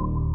you.